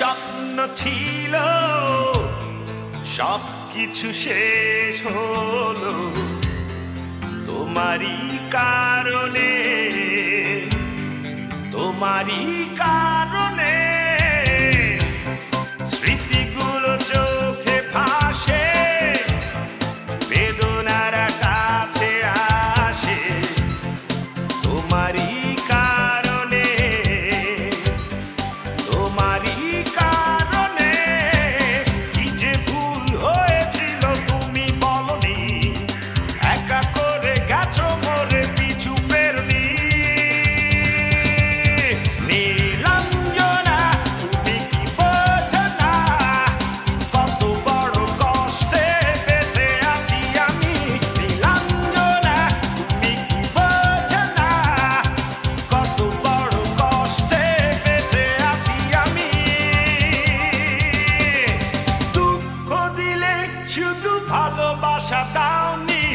স্বপ্ন ছিল সব কিছু শেষ হলো। তোমারই কারণে তোমারই কারণে শুধু ভালোবাসা দাওনি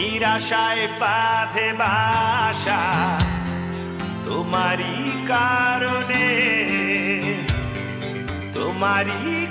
নিরাশায় বাধে বাসা। তোমারই কারণে তোমারই